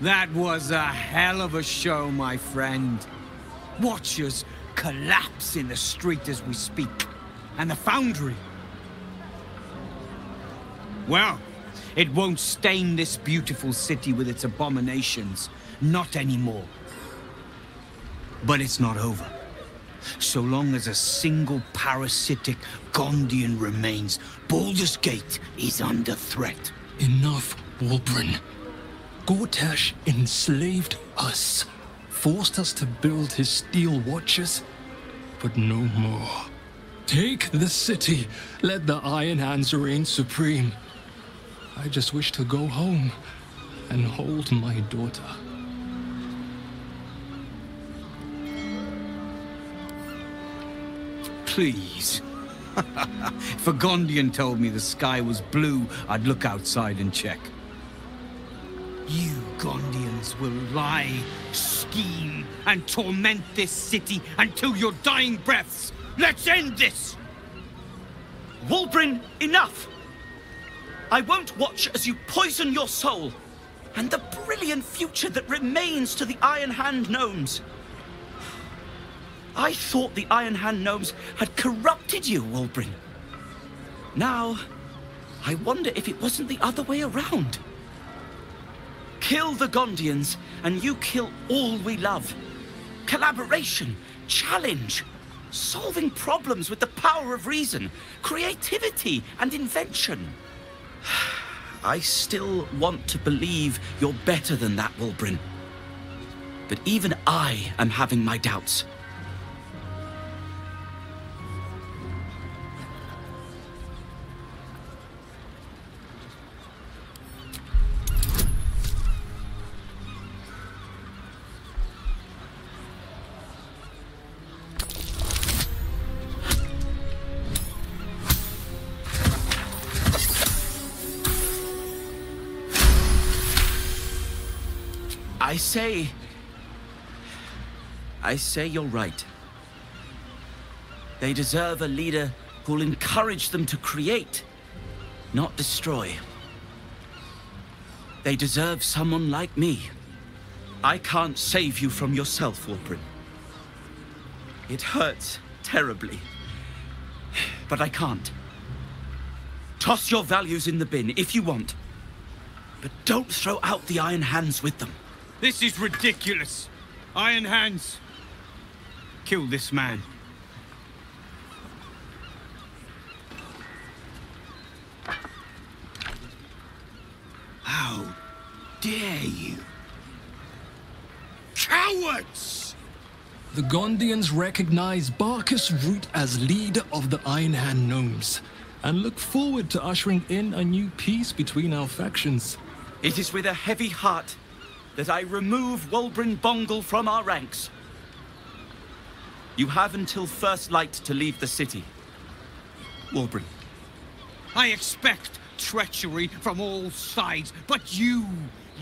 That was a hell of a show, my friend. Watchers collapse in the street as we speak. And the foundry. Well, it won't stain this beautiful city with its abominations. Not anymore. But it's not over. So long as a single parasitic Gondian remains, Baldur's Gate is under threat. Enough, Wulbren. Gortash enslaved us, forced us to build his steel watches, but no more. Take the city, let the Iron Hands reign supreme. I just wish to go home and hold my daughter. Please. if a Gondian told me the sky was blue, I'd look outside and check. You Gondians will lie, scheme, and torment this city until your dying breaths. Let's end this! Wulbren, enough! I won't watch as you poison your soul and the brilliant future that remains to the Iron Hand gnomes. I thought the Iron Hand gnomes had corrupted you, Wulbren. Now, I wonder if it wasn't the other way around. Kill the Gondians, and you kill all we love. Collaboration, challenge, solving problems with the power of reason, creativity, and invention. I still want to believe you're better than that, Wulbren. But even I am having my doubts. I say... I say you're right. They deserve a leader who'll encourage them to create, not destroy. They deserve someone like me. I can't save you from yourself, Wulbren. It hurts terribly. But I can't. Toss your values in the bin if you want. But don't throw out the Iron Hands with them. This is ridiculous. Iron Hands. Kill this man. How dare you? Cowards! The Gondians recognize Barcus Wroot as leader of the Iron Hand Gnomes, and look forward to ushering in a new peace between our factions. It is with a heavy heart that I remove Wulbren Bongle from our ranks. You have until first light to leave the city. Wulbren. I expect treachery from all sides, but you,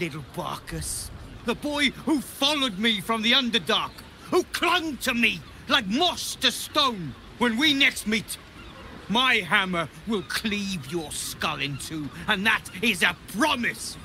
little Barcus, the boy who followed me from the Underdark, who clung to me like moss to stone, when we next meet, my hammer will cleave your skull in two, and that is a promise!